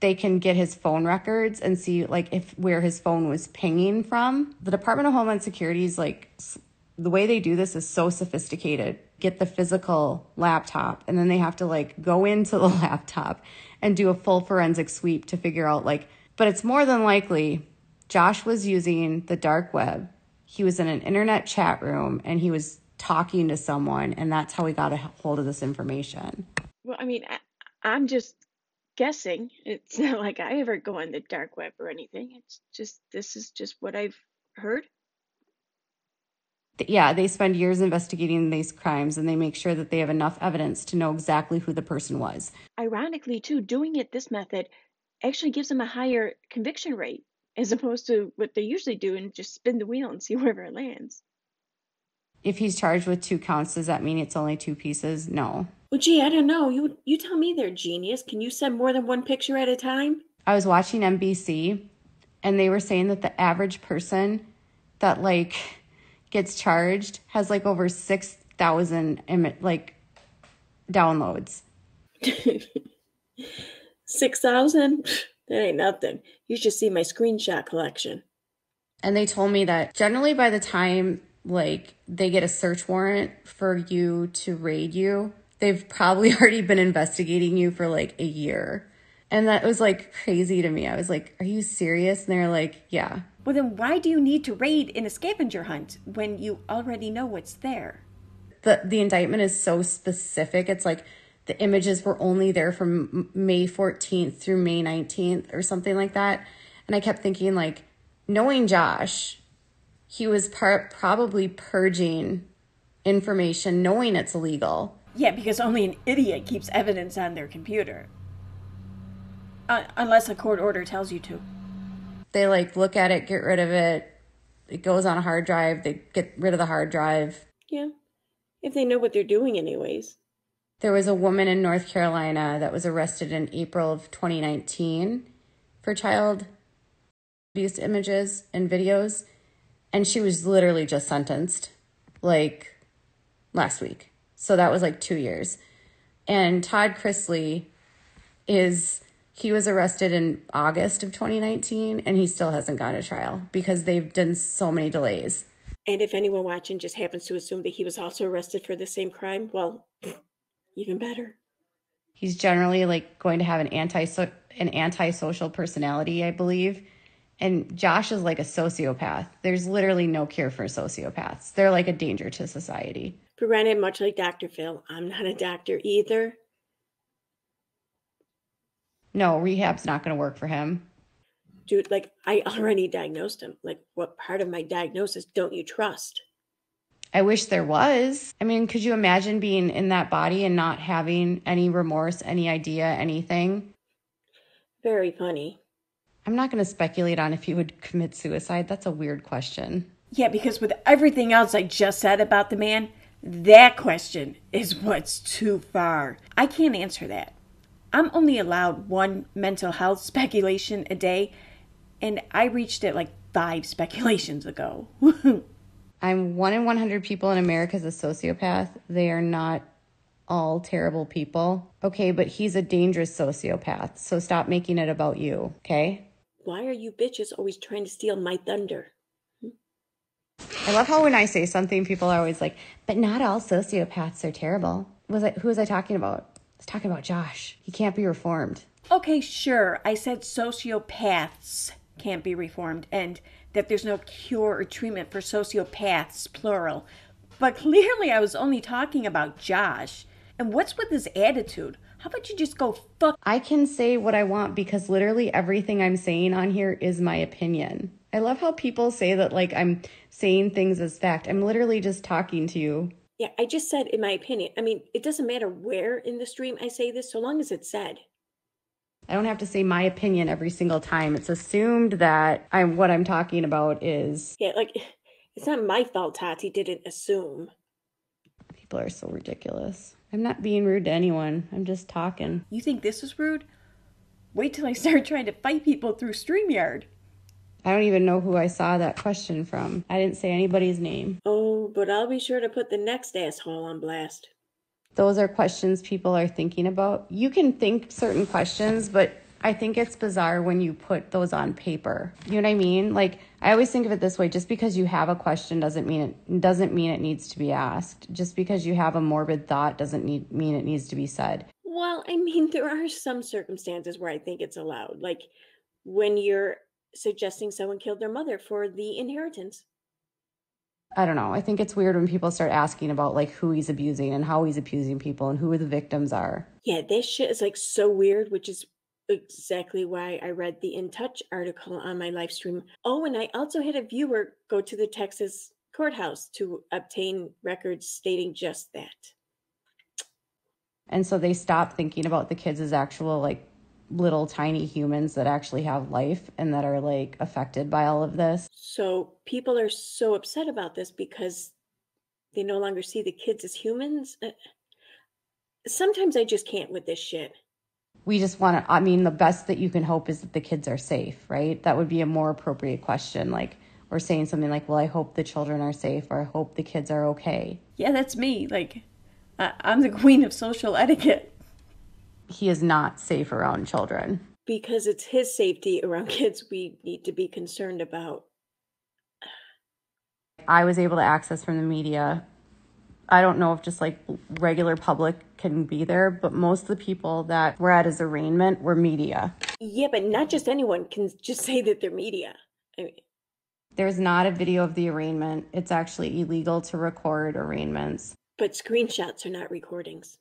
they can get his phone records and see like if where his phone was pinging from. The Department of Homeland Security is like the way they do this is so sophisticated. Get the physical laptop and then they have to like go into the laptop and do a full forensic sweep to figure out like but it's more than likely Josh was using the dark web. He was in an internet chat room and he was talking to someone and that's how he got a hold of this information. Well, I mean, I, I'm just guessing. It's not like I ever go on the dark web or anything. It's just this is just what I've heard. Yeah, they spend years investigating these crimes and they make sure that they have enough evidence to know exactly who the person was. Ironically, too, doing it this method actually gives them a higher conviction rate as opposed to what they usually do and just spin the wheel and see wherever it lands. If he's charged with two counts, does that mean it's only two pieces? No. Well, gee, I don't know. You you tell me they're genius. Can you send more than one picture at a time? I was watching NBC and they were saying that the average person that like gets charged has like over 6,000 Im- like downloads. 6,000? That ain't nothing. You should see my screenshot collection. And they told me that generally by the time like they get a search warrant for you to raid you, they've probably already been investigating you for like a year. And that was like crazy to me. I was like, Are you serious? And they're like, Yeah. Well, then why do you need to raid in a scavenger hunt when you already know what's there? The, the indictment is so specific. It's like the images were only there from May 14th through May 19th or something like that. And I kept thinking, like, knowing Josh, he was par- probably purging information knowing it's illegal. Yeah, because only an idiot keeps evidence on their computer. Uh, unless a court order tells you to. They like look at it, get rid of it. It goes on a hard drive. They get rid of the hard drive. Yeah. If they know what they're doing, anyways. There was a woman in North Carolina that was arrested in April of 2019 for child abuse images and videos. And she was literally just sentenced like last week. So that was like two years. And Todd Chrisley is he was arrested in August of 2019 and he still hasn't gone to trial because they've done so many delays. And if anyone watching just happens to assume that he was also arrested for the same crime, well, even better. He's generally like going to have an anti an antisocial personality, I believe. And Josh is like a sociopath. There's literally no cure for sociopaths. They're like a danger to society. Granted, much like Dr. Phil, I'm not a doctor either. No, rehab's not going to work for him. Dude, like, I already diagnosed him. Like, what part of my diagnosis don't you trust? I wish there was. I mean, could you imagine being in that body and not having any remorse, any idea, anything? Very funny. I'm not going to speculate on if he would commit suicide. That's a weird question. Yeah, because with everything else I just said about the man, that question is what's too far. I can't answer that. I'm only allowed one mental health speculation a day, and I reached it like five speculations ago. I'm one in 100 people in America is a sociopath. They are not all terrible people. Okay, but he's a dangerous sociopath. So stop making it about you, okay? Why are you bitches always trying to steal my thunder? I love how when I say something, people are always like, but not all sociopaths are terrible. Was I, who was I talking about? I was talking about Josh. He can't be reformed. Okay, sure. I said sociopaths can't be reformed and that there's no cure or treatment for sociopaths, plural. But clearly, I was only talking about Josh. And what's with his attitude? How about you just go fuck? I can say what I want because literally everything I'm saying on here is my opinion. I love how people say that, like, I'm saying things as fact. I'm literally just talking to you. Yeah, I just said in my opinion. I mean, it doesn't matter where in the stream I say this, so long as it's said. I don't have to say my opinion every single time. It's assumed that I'm what I'm talking about is Yeah, like it's not my fault Tati didn't assume. people are so ridiculous. I'm not being rude to anyone. I'm just talking. You think this is rude? Wait till I start trying to fight people through StreamYard. I don't even know who I saw that question from. I didn't say anybody's name. Oh, but I'll be sure to put the next asshole on blast. Those are questions people are thinking about. You can think certain questions, but I think it's bizarre when you put those on paper. You know what I mean? Like I always think of it this way: just because you have a question doesn't mean it doesn't mean it needs to be asked. Just because you have a morbid thought doesn't need mean it needs to be said. Well, I mean, there are some circumstances where I think it's allowed, like when you're suggesting someone killed their mother for the inheritance. I don't know. I think it's weird when people start asking about like who he's abusing and how he's abusing people and who the victims are. Yeah, this shit is like so weird, which is exactly why I read the In Touch article on my live stream. Oh, and I also had a viewer go to the Texas courthouse to obtain records stating just that. And so they stop thinking about the kids as actual like little tiny humans that actually have life and that are like affected by all of this. So people are so upset about this because they no longer see the kids as humans. Uh, sometimes I just can't with this shit. We just want to, I mean, the best that you can hope is that the kids are safe, right? That would be a more appropriate question. Like, or saying something like, well, I hope the children are safe or I hope the kids are okay. Yeah, that's me. Like, I'm the queen of social etiquette. He is not safe around children. Because it's his safety around kids we need to be concerned about. I was able to access from the media. I don't know if just like regular public can be there, but most of the people that were at his arraignment were media. Yeah, but not just anyone can just say that they're media. I mean, There's not a video of the arraignment. It's actually illegal to record arraignments. But screenshots are not recordings.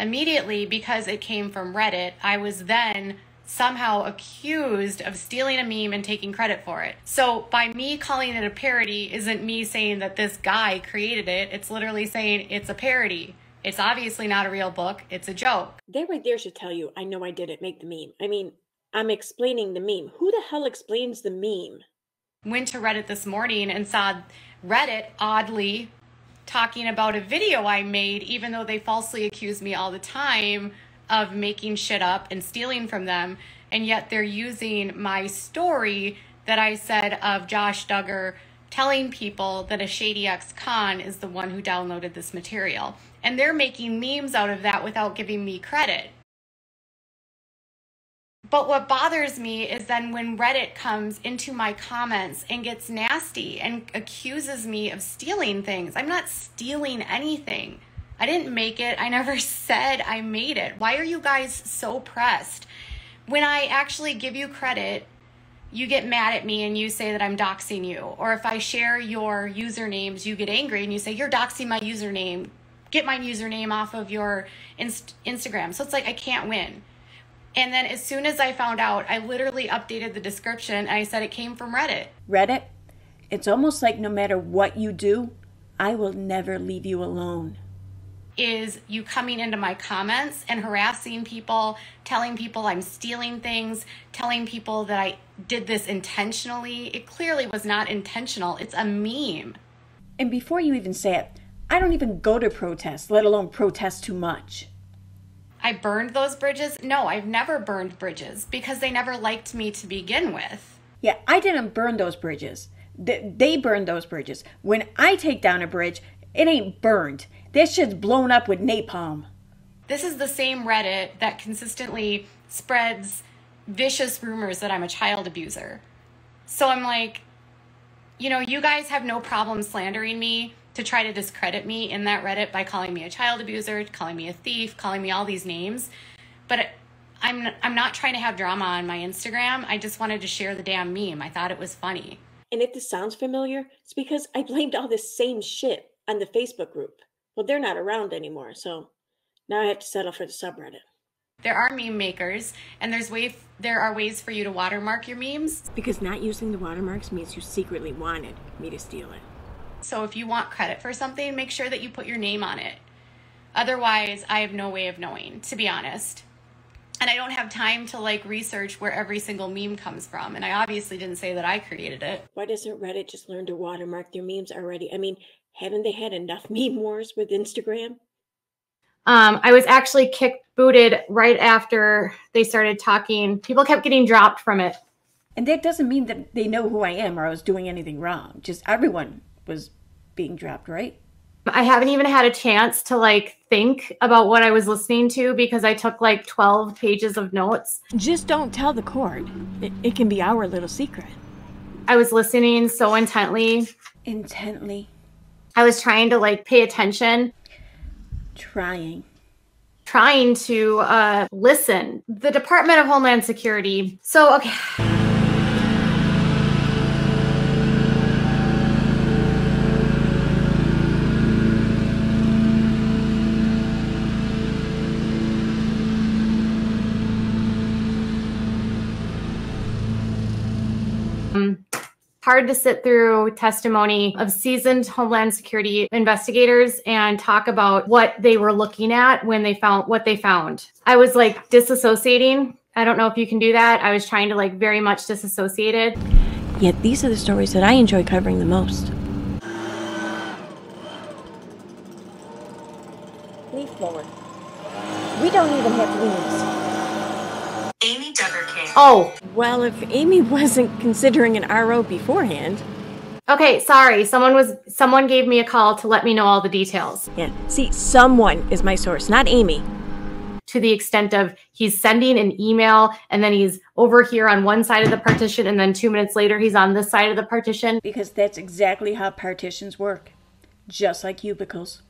Immediately, because it came from Reddit, I was then somehow accused of stealing a meme and taking credit for it. So, by me calling it a parody, isn't me saying that this guy created it. It's literally saying it's a parody. It's obviously not a real book, it's a joke. That right there should tell you, I know I did it, make the meme. I mean, I'm explaining the meme. Who the hell explains the meme? Went to Reddit this morning and saw Reddit oddly talking about a video I made, even though they falsely accuse me all the time of making shit up and stealing from them. And yet they're using my story that I said of Josh Duggar telling people that a shady ex con is the one who downloaded this material. And they're making memes out of that without giving me credit. But what bothers me is then when Reddit comes into my comments and gets nasty and accuses me of stealing things. I'm not stealing anything. I didn't make it. I never said I made it. Why are you guys so pressed? When I actually give you credit, you get mad at me and you say that I'm doxing you. Or if I share your usernames, you get angry and you say, You're doxing my username. Get my username off of your inst- Instagram. So it's like I can't win. And then as soon as I found out, I literally updated the description and I said it came from Reddit. Reddit, it's almost like no matter what you do, I will never leave you alone. Is you coming into my comments and harassing people, telling people I'm stealing things, telling people that I did this intentionally. It clearly was not intentional. It's a meme. And before you even say it, I don't even go to protests, let alone protest too much. I burned those bridges? No, I've never burned bridges because they never liked me to begin with. Yeah, I didn't burn those bridges. They burned those bridges. When I take down a bridge, it ain't burned. This shit's blown up with napalm. This is the same Reddit that consistently spreads vicious rumors that I'm a child abuser. So I'm like, you know, you guys have no problem slandering me to try to discredit me in that Reddit by calling me a child abuser, calling me a thief, calling me all these names. But I'm I'm not trying to have drama on my Instagram. I just wanted to share the damn meme. I thought it was funny. And if this sounds familiar, it's because I blamed all this same shit on the Facebook group. Well, they're not around anymore, so now I have to settle for the subreddit. There are meme makers, and there's way there are ways for you to watermark your memes. Because not using the watermarks means you secretly wanted me to steal it. So if you want credit for something, make sure that you put your name on it. Otherwise, I have no way of knowing, to be honest. And I don't have time to like research where every single meme comes from. And I obviously didn't say that I created it. Why doesn't Reddit just learn to watermark their memes already? I mean, haven't they had enough meme wars with Instagram? Um, I was actually kicked booted right after they started talking. People kept getting dropped from it. And that doesn't mean that they know who I am or I was doing anything wrong. Just everyone was being dropped, right? I haven't even had a chance to like think about what I was listening to because I took like 12 pages of notes. Just don't tell the court. It, it can be our little secret. I was listening so intently. Intently. I was trying to like pay attention. Trying. Trying to uh, listen. The Department of Homeland Security. So, okay. Hard to sit through testimony of seasoned Homeland Security investigators and talk about what they were looking at when they found what they found. I was like disassociating. I don't know if you can do that. I was trying to like very much disassociated. Yet these are the stories that I enjoy covering the most. Leaf blower. We don't even have leaves. Amy Duggar King. Oh, Well, if Amy wasn't considering an RO beforehand. okay, sorry. Someone was someone gave me a call to let me know all the details. Yeah. See, someone is my source, not Amy. to the extent of he's sending an email and then he's over here on one side of the partition and then two minutes later he's on this side of the partition. Because that's exactly how partitions work. Just like cubicles.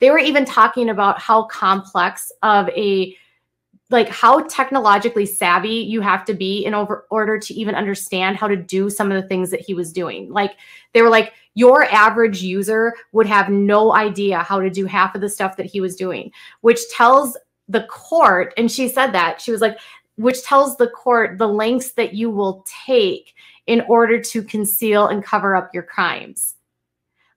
They were even talking about how complex of a like how technologically savvy you have to be in over, order to even understand how to do some of the things that he was doing. Like they were like your average user would have no idea how to do half of the stuff that he was doing, which tells the court and she said that she was like which tells the court the lengths that you will take in order to conceal and cover up your crimes.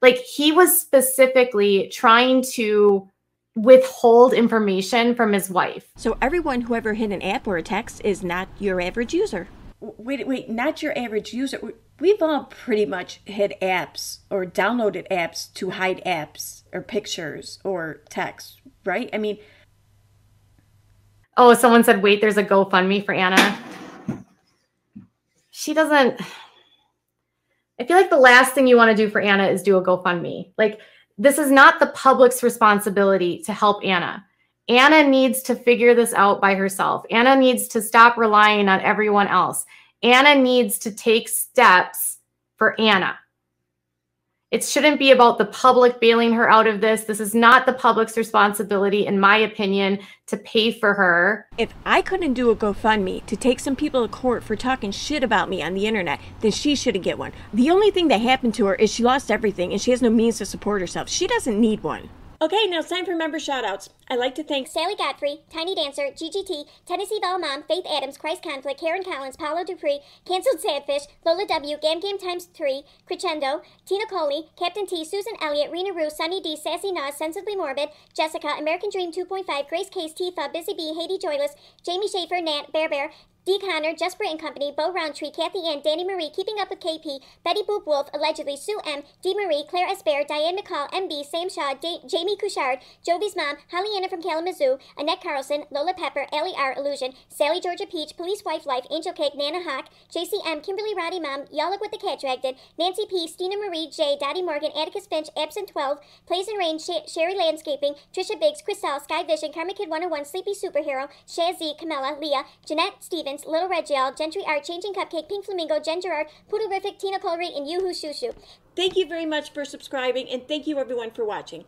Like he was specifically trying to withhold information from his wife. So everyone who ever hit an app or a text is not your average user. Wait, wait, not your average user. We- We've all pretty much hit apps or downloaded apps to hide apps or pictures or text, right? I mean, Oh, someone said, wait, there's a GoFundMe for Anna. She doesn't. I feel like the last thing you want to do for Anna is do a GoFundMe. Like, this is not the public's responsibility to help Anna. Anna needs to figure this out by herself. Anna needs to stop relying on everyone else. Anna needs to take steps for Anna. It shouldn't be about the public bailing her out of this. This is not the public's responsibility, in my opinion, to pay for her. If I couldn't do a GoFundMe to take some people to court for talking shit about me on the internet, then she shouldn't get one. The only thing that happened to her is she lost everything and she has no means to support herself. She doesn't need one. Okay, now it's time for member shoutouts. I'd like to thank Sally Godfrey, Tiny Dancer, GGT, Tennessee Bell Mom, Faith Adams, Christ Conflict, Karen Collins, Paolo Dupree, Cancelled Sadfish, Lola W, Gam Gam Times 3, Crescendo, Tina Coley, Captain T, Susan Elliott, Rena Rue, Sunny D, Sassy Nas, Sensibly Morbid, Jessica, American Dream 2.5, Grace Case, Tifa, Busy Bee, Haiti Joyless, Jamie Schaefer, Nat, Bear Bear, D. Connor, Brit and Company, Bo Roundtree, Kathy Ann, Danny Marie, Keeping Up with KP, Betty Boop Wolf, allegedly Sue M, D. Marie, Claire Esper, Diane McCall, MB, Sam Shaw, da- Jamie Couchard, Jovi's mom, Holly Anna from Kalamazoo, Annette Carlson, Lola Pepper, Ellie R. Illusion, Sally Georgia Peach, Police Wife Life, Angel Cake, Nana Hawk, JC M, Kimberly Roddy Mom, Look What the Cat Dragged Did, Nancy P, Stina Marie J, Dottie Morgan, Atticus Finch, Absent 12, Plays and Rain, Sh- Sherry Landscaping, Trisha Biggs, Crystal, Sky Vision, Karma Kid 101, Sleepy Superhero, Shaz Z, Camilla, Leah, Jeanette Little Red Gel, Gentry Art, Changing Cupcake, Pink Flamingo, Jen Gerard, Poodlerific, Tina Colry, and Yoo-Hoo Shoo Shoo. Thank you very much for subscribing and thank you everyone for watching.